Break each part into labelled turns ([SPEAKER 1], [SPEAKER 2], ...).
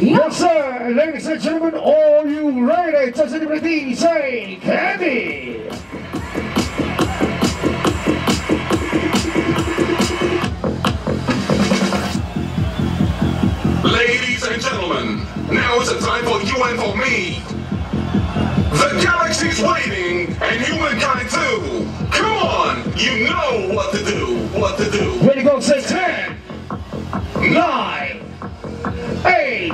[SPEAKER 1] Yes, sir. Ladies and gentlemen, all you ready to celebrity say candy?
[SPEAKER 2] Ladies and gentlemen, now is the time for you and for me. The galaxy's waiting, and humankind too. Come on, you know what to do, what to do.
[SPEAKER 1] Ready, go, set,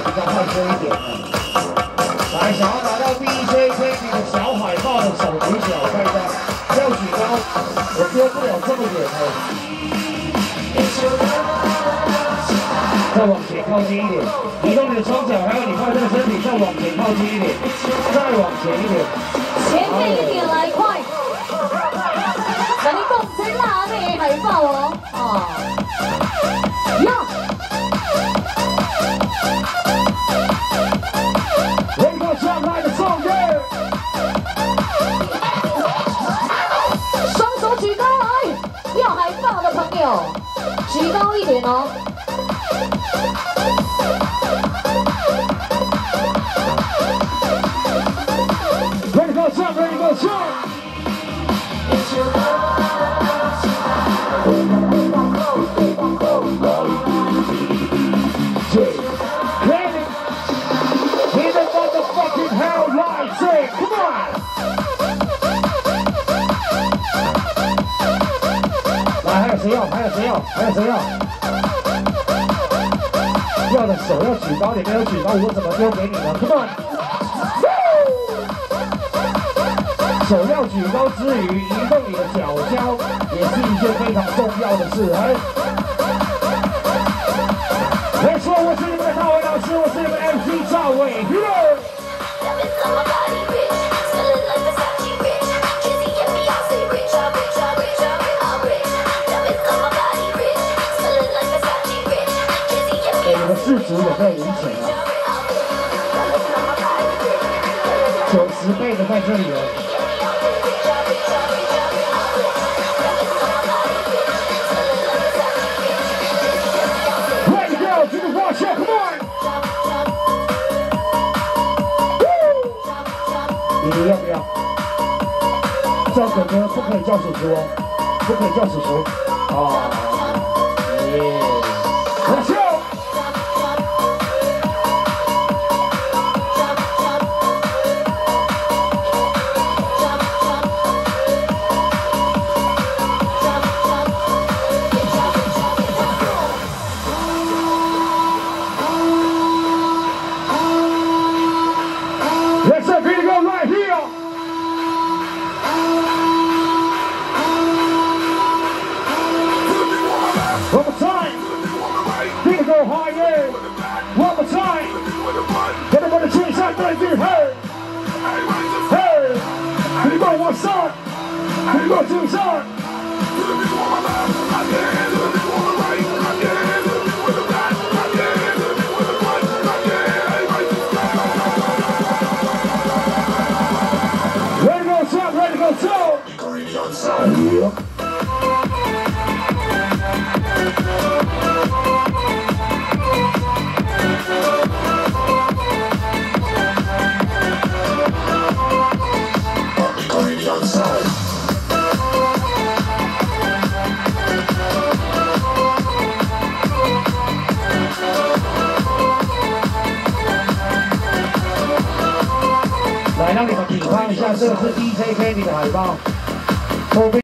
[SPEAKER 3] 比较害羞一点的，来，想要拿到 DJ Baby 的小海报的手举起来，看一下，要举高，我丢不了这么远的，再往前靠近一点，移动你的双脚，还有你快乐的身体，再往前靠近一点，再往前一点，
[SPEAKER 4] 前面一点来，快！那你公仔拿的海报哦，哦，が
[SPEAKER 1] 多いですレディゴーショーレディゴー
[SPEAKER 3] ショー谁要？还有谁要？还有谁要？要的手要举高点，没有举高，我怎么丢给你呢？Come on！手要举高之余，移动你的脚胶，也是一件非常重要的事。哎，
[SPEAKER 1] 没错，我是你们的大伟老师，我是你们 MC 赵伟 Hero
[SPEAKER 3] 市值有没有明显啊？九十倍的在这里了。
[SPEAKER 1] Let's go to the watch out, come on!
[SPEAKER 3] 你要不要？叫哥哥不可以叫叔叔，不可以叫叔叔。哦，耶！
[SPEAKER 1] Ready to. One more time. Everybody change that baby. Hey, hey. Ready to go one side. Ready to go two side.
[SPEAKER 3] 让你们品尝一下，这个是 DJ Kenny 的海报。